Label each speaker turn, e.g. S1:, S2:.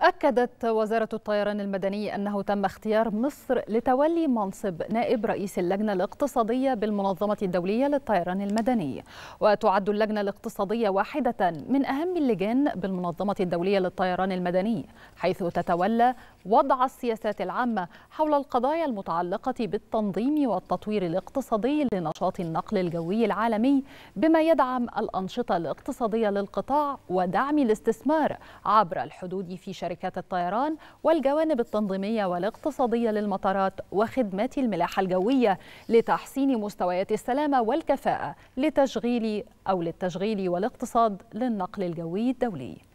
S1: أكدت وزارة الطيران المدني أنه تم اختيار مصر لتولي منصب نائب رئيس اللجنة الاقتصادية بالمنظمة الدولية للطيران المدني. وتعد اللجنة الاقتصادية واحدة من أهم اللجان بالمنظمة الدولية للطيران المدني حيث تتولى وضع السياسات العامة حول القضايا المتعلقة بالتنظيم والتطوير الاقتصادي لنشاط النقل الجوي العالمي بما يدعم الأنشطة الاقتصادية للقطاع ودعم الاستثمار عبر الحدود في شركات الطيران والجوانب التنظيمية والاقتصادية للمطارات وخدمات الملاحة الجوية لتحسين مستويات السلامة والكفاءة لتشغيل أو للتشغيل والاقتصاد للنقل الجوي الدولي.